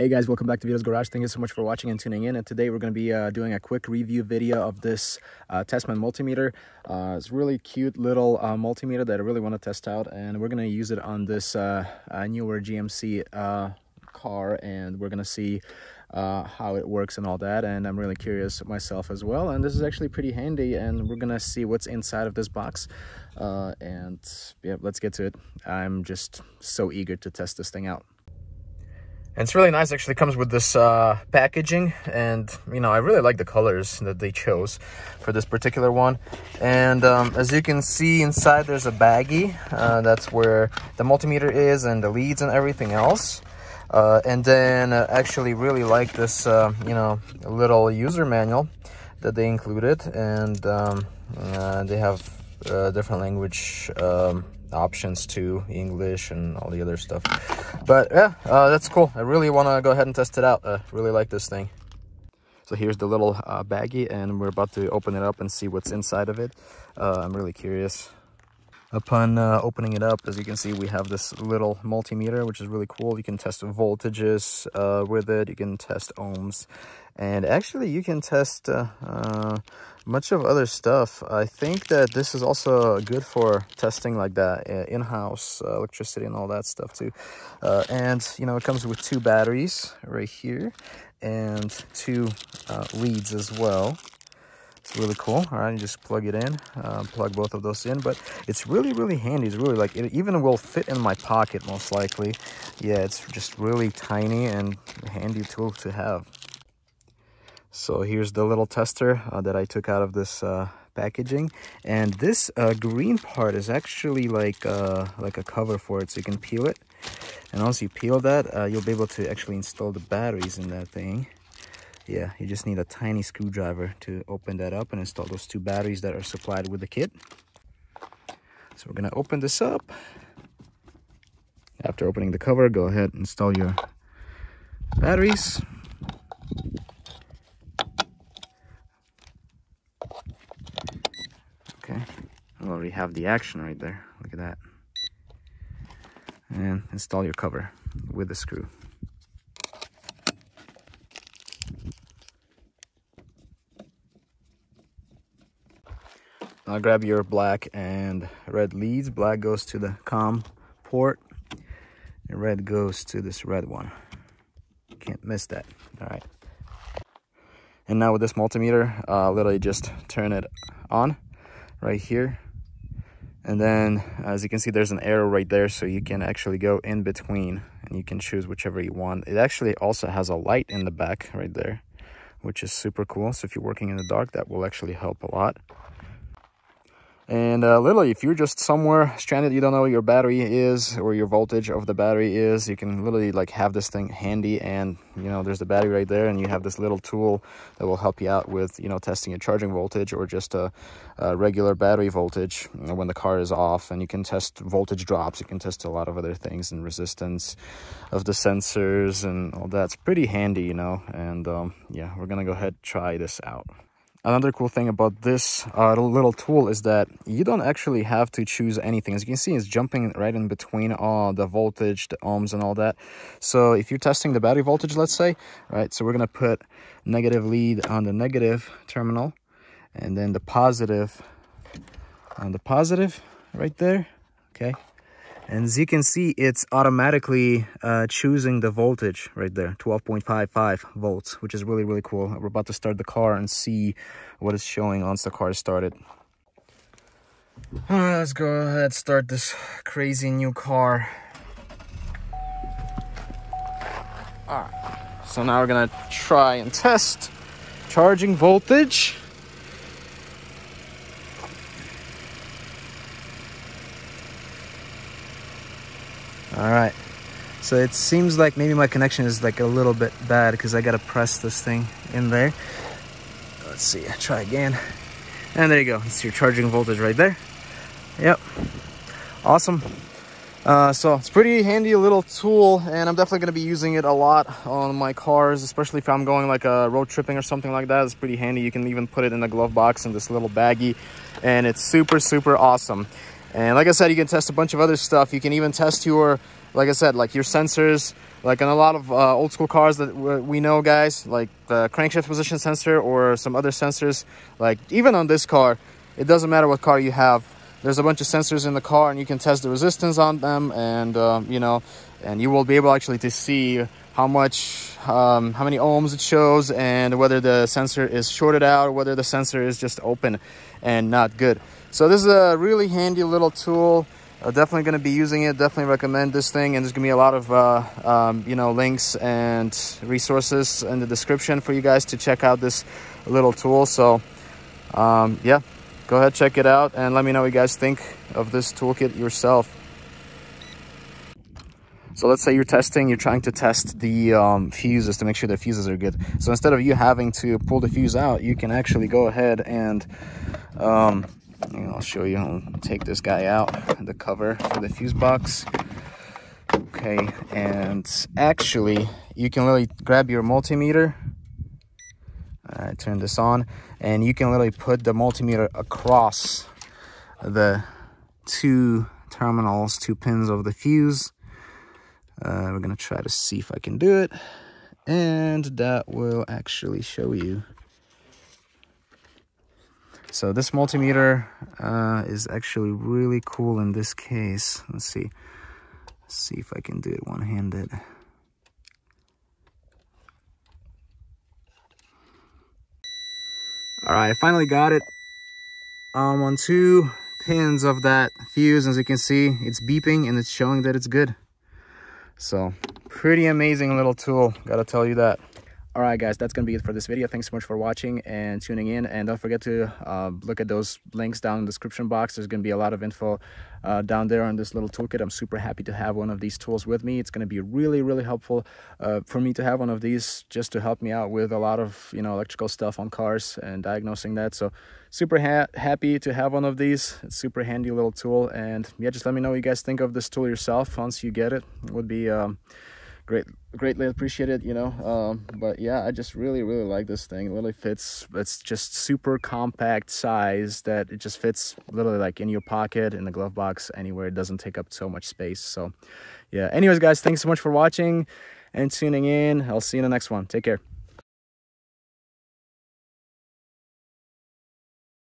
Hey guys, welcome back to Vito's Garage. Thank you so much for watching and tuning in. And today we're going to be uh, doing a quick review video of this uh, Tesmen multimeter. Uh, it's really cute little uh, multimeter that I really want to test out. And we're going to use it on this uh, newer GMC uh, car. And we're going to see how it works and all that. And I'm really curious myself as well. And this is actually pretty handy. And we're going to see what's inside of this box. and yeah, let's get to it. I'm just so eager to test this thing out. And it's really nice, actually comes with this uh, packaging. And, you know, I really like the colors that they chose for this particular one. And um, as you can see inside, there's a baggie. Uh, that's where the multimeter is and the leads and everything else. Uh, and then uh, actually really like this, uh, you know, little user manual that they included. And um, uh, they have different language um, options too, English and all the other stuff. But yeah, uh, that's cool. I really want to go ahead and test it out. I really like this thing. So here's the little uh, baggie and we're about to open it up and see what's inside of it. Uh, I'm really curious. Upon uh, opening it up, as you can see, we have this little multimeter, which is really cool. You can test voltages uh, with it. You can test ohms. And actually, you can test uh, uh, much of other stuff. I think that this is also good for testing like that, uh, in-house uh, electricity and all that stuff too. and, you know, it comes with two batteries right here and two leads as well. It's really cool. All right, you just plug it in, uh, plug both of those in. But it's really, really handy. It's really like, it even will fit in my pocket most likely. Yeah, it's just really tiny and handy tool to have. So here's the little tester uh, that I took out of this uh, packaging. And this uh, green part is actually like, uh, like a cover for it, so you can peel it. And once you peel that, uh, you'll be able to actually install the batteries in that thing yeah you just need a tiny screwdriver to open that up and install those two batteries that are supplied with the kit so we're gonna open this up after opening the cover go ahead and install your batteries okay Already have the action right there look at that and install your cover with the screw Now grab your black and red leads. Black goes to the COM port and red goes to this red one. Can't miss that. All right. And now with this multimeter, uh, literally just turn it on right here. And then as you can see, there's an arrow right there. So you can actually go in between and you can choose whichever you want. It actually also has a light in the back right there, which is super cool. So if you're working in the dark, that will actually help a lot. And uh, literally, if you're just somewhere stranded, you don't know your battery is or your voltage of the battery is, you can literally like have this thing handy and, you know, there's the battery right there and you have this little tool that will help you out with, you know, testing your charging voltage or just a, a regular battery voltage you know, when the car is off. And you can test voltage drops. You can test a lot of other things and resistance of the sensors and all that's pretty handy, you know, and um, yeah, we're going to go ahead try this out. Another cool thing about this uh, little tool is that you don't actually have to choose anything. As you can see, it's jumping right in between all the voltage, the ohms and all that. So if you're testing the battery voltage, let's say, right, so we're going to put negative lead on the negative terminal and then the positive on the positive right there, okay? And as you can see, it's automatically uh, choosing the voltage right there, 12.55 volts, which is really, really cool. We're about to start the car and see what it's showing once the car is started. Let's go ahead start this crazy new car. All right, so now we're gonna try and test charging voltage. All right. So it seems like maybe my connection is like a little bit bad because i gotta press this thing in there. Let's see. I try again. And there you go. It's your charging voltage right there. Yep. Awesome. Uh, so it's pretty handy little tool and I'm definitely going to be using it a lot on my cars, especially if I'm going like a road tripping or something like that. It's pretty handy. You can even put it in the glove box in this little baggie and it's super, super awesome. And like I said, you can test a bunch of other stuff. You can even test your, like I said, like your sensors. Like in a lot of uh, old school cars that we know guys like the crankshaft position sensor or some other sensors like even on this car it doesn't matter what car you have. There's a bunch of sensors in the car and you can test the resistance on them and um, you know and you will be able actually to see how much um, how many ohms it shows and whether the sensor is shorted out or whether the sensor is just open and not good so this is a really handy little tool. Uh, definitely going to be using it definitely recommend this thing and there's gonna be a lot of uh, um, you know links and resources in the description for you guys to check out this little tool. So um, yeah go ahead check it out and let me know what you guys think of this toolkit yourself. So let's say you're testing, you're trying to test the um, fuses to make sure the fuses are good. So instead of you having to pull the fuse out, you can actually go ahead and, um, I'll show you, I'll take this guy out, the cover for the fuse box. Okay, and actually you can literally grab your multimeter, uh, turn this on, and you can literally put the multimeter across the two terminals, two pins of the fuse uh, we're to try to see if I can do it. And that will actually show you. So this multimeter uh, is actually really cool in this case. Let's see. Let's see if I can do it one-handed. All right, I finally got it. Um, on two pins of that fuse, as you can see, it's beeping and it's showing that it's good. So pretty amazing little tool, gotta tell you that. All right, guys, that's to be it for this video. Thanks so much for watching and tuning in. And don't forget to uh, look at those links down in the description box. There's to be a lot of info uh, down there on this little toolkit. I'm super happy to have one of these tools with me. It's to be really, really helpful uh, for me to have one of these just to help me out with a lot of, you know, electrical stuff on cars and diagnosing that. So super ha happy to have one of these. It's super handy little tool. And yeah, just let me know what you guys think of this tool yourself once you get it. it would be... Um, great greatly appreciated you know um, but yeah i just really really like this thing. It really fits it's just super compact size that it just fits literally like in your pocket in the glove box anywhere. It doesn't take up so much space so yeah. Anyways guys thanks so much for watching and tuning in. I'll see you in the next one. Take care